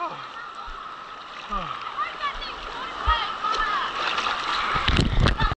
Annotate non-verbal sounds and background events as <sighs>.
Oh. <sighs> Oh. <sighs> <sighs>